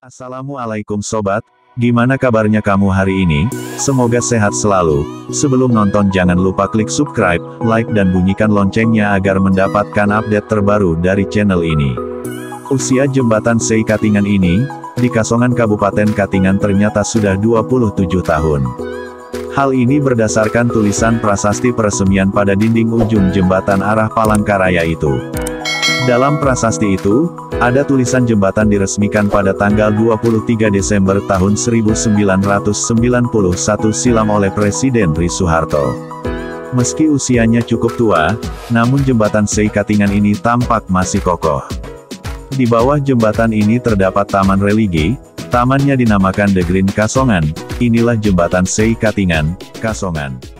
Assalamualaikum sobat, gimana kabarnya kamu hari ini? Semoga sehat selalu. Sebelum nonton jangan lupa klik subscribe, like dan bunyikan loncengnya agar mendapatkan update terbaru dari channel ini. Usia jembatan Sei Katingan ini, di Kasongan Kabupaten Katingan ternyata sudah 27 tahun. Hal ini berdasarkan tulisan prasasti peresmian pada dinding ujung jembatan arah Palangkaraya itu. Dalam prasasti itu, ada tulisan jembatan diresmikan pada tanggal 23 Desember tahun 1991 silam oleh Presiden Ri Soeharto. Meski usianya cukup tua, namun jembatan Sei Katingan ini tampak masih kokoh. Di bawah jembatan ini terdapat taman religi, tamannya dinamakan The Green Kasongan, inilah jembatan Sei Katingan, Kasongan.